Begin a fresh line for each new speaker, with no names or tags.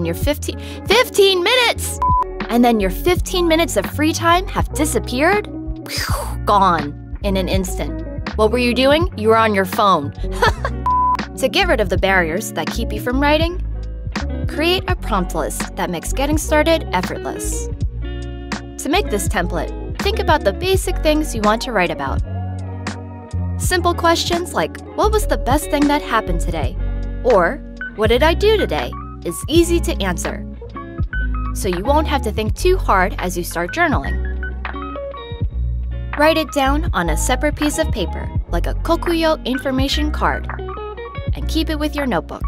and your 15 15 minutes! And then your 15 minutes of free time have disappeared? Gone in an instant. What were you doing? You were on your phone. to get rid of the barriers that keep you from writing, create a prompt list that makes getting started effortless. To make this template, think about the basic things you want to write about. Simple questions like, What was the best thing that happened today? Or, What did I do today? Is easy to answer. So you won't have to think too hard as you start journaling. Write it down on a separate piece of paper, like a Kokuyo information card, and keep it with your notebook.